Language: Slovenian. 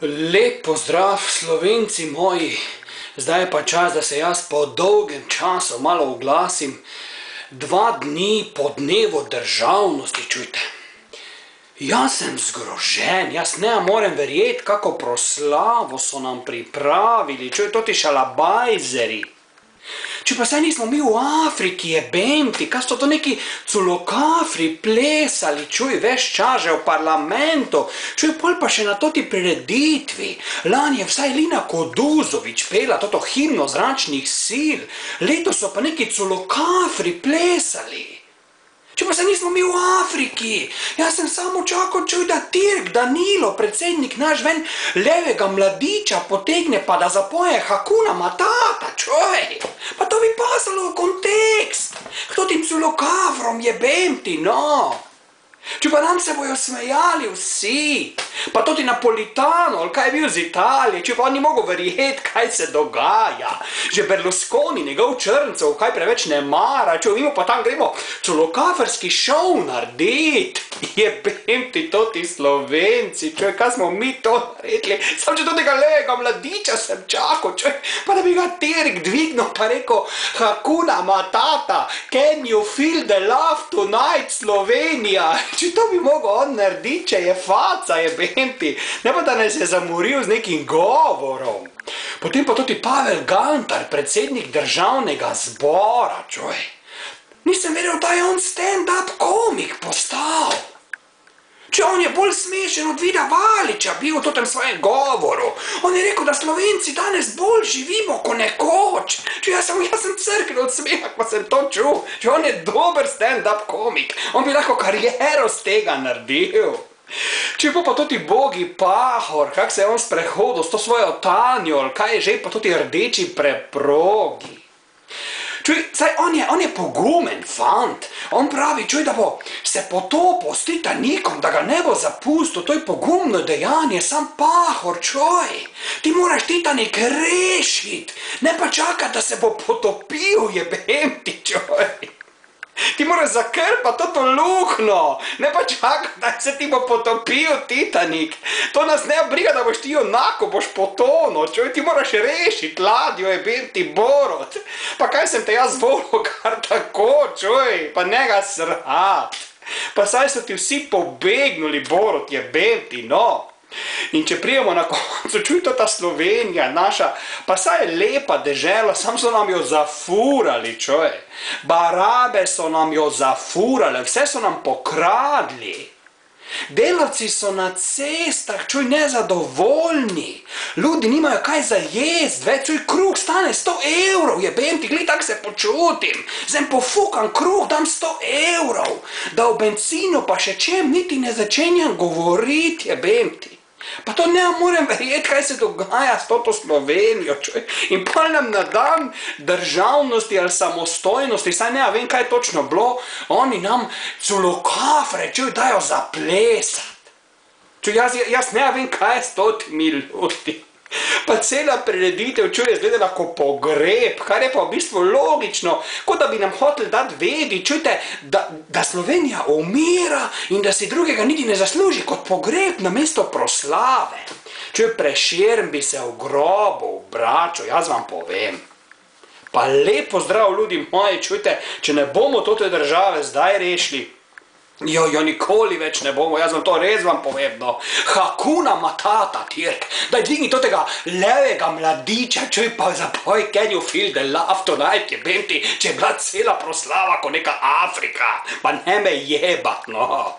Lep pozdrav, slovenci moji. Zdaj je pa čas, da se jaz po dolgem času malo oglasim. Dva dni po dnevu državnosti, čujte. Jaz sem zgrožen, jaz ne morem verjeti, kako proslavo so nam pripravili, čuj, to ti šalabajzeri. Če pa saj nismo mi v Afriki, jebem ti, kaj so to neki culokafri plesali, čuj, veš čaže v parlamentu, čuj, pol pa še na toti prireditvi. Lani je vsaj Lina Koduzovič pela toto himno zračnih sil, leto so pa neki culokafri plesali. Se nismo mi v Afriki, jaz sem samo čakal, čuj, da Tirk, Danilo, predsednik naš ven levega mladiča potegne pa da zapoje Hakuna Matata, čuj. Pa to bi pasalo v kontekst. Kdo tim culokavrom jebem ti, no? Če pa nam se bojo smejali vsi, pa tudi Napolitano, ali kaj je bil z Italije, če pa on ni mogel verjeti, kaj se dogaja. Že Berlusconi, njegov črncev, kaj preveč ne mara, če vimo, pa tam gremo celokaferski šov narediti. Jebem ti to ti slovenci, čuj, kaj smo mi to naredili. Sam če to tega lega mladiča sem čakal, čuj, pa da bi ga Terik dvignil, pa rekel, Hakuna Matata, can you feel the love tonight, Slovenija? Če to bi mogel on narediti, če je faca, je benti, ne pa da nas je zamoril z nekim govorom. Potem pa tudi Pavel Gantar, predsednik državnega zbora, čuj. Nisem verjel, da je on stand-up komik postal. Če on je bolj smešen od Vida Valiča bil v tem svojem govoru. On je rekel, da Slovenci danes bolj živimo kot nekoč. Če jaz sem, sem crknil od smeha, ko sem to čul. Če on je dober stand-up komik, on bi lahko kariero z tega naredil. Če pa pa tudi bogi pahor, kak se je on sprehodil s to svojo Tanjo, kaj je že pa tudi rdeči preprogi. Čuj, saj on je, on je pogumen fant. On pravi, čuj, da bo se potopil s Titanikom, da ga ne bo zapustil. To je pogumno dejanje, sam pahor, čuj. Ti moraš Titanik rešiti, ne pa čakati, da se bo potopil, jebem ti, čuj. Ti moraš zakrpati to lukno, ne pa čakati, da se ti bo potopil Titanik. To nas ne briga, da boš ti onako, boš potonil, čuj, ti moraš rešiti ladjo, je bil ti borot. Pa kaj sem te jaz volil kar tako, čuj, pa njega srat. Pa saj so ti vsi pobegnuli, borot, je bil ti, no. In če prijemo na koncu, čujte ta Slovenija naša, pa saj je lepa dežela, sam so nam jo zafurali, čuj. Barabe so nam jo zafurali, vse so nam pokradli. Delavci so na cestah, čuj, nezadovoljni. Ljudi nimajo kaj za jest, več, čuj, kruh stane 100 evrov, jebem ti, gled, tak se počutim. Zdaj pofukan kruh, dam 100 evrov. Da o benzinu pa še čem niti ne začenjam govoriti, jebem ti. Pa to ne morem verjeti, kaj se dogaja s toto Slovenijo. Čuj. In pa nam na dan državnosti ali samostojnosti, saj ne vem, kaj točno bilo, oni nam culokafre, čuj, dajo zaplesati. Čuj, jaz, jaz ne vem, kaj je s totimi ljudi. Pa cela prireditev čuje zgledala kot pogreb, kar je pa v bistvu logično, kot da bi nam hoteli dati vedi, čujte, da, da Slovenija umira in da si drugega niti ne zasluži kot pogreb na mesto proslave. Čuj, preširen bi se v grobu, v bračo, jaz vam povem. Pa lepo zdrav ljudi moji, čujte, če ne bomo tote države zdaj rešili, Jo, jo, nikoli več ne bomo, jaz vam to res vam povem, no. Hakuna matata, Tirk, daj dvigni tega levega mladiča, čuj pa zapoj, can you feel the love tonight, jebem ti, če je bila cela proslava kot neka Afrika, pa ne me jebat, no.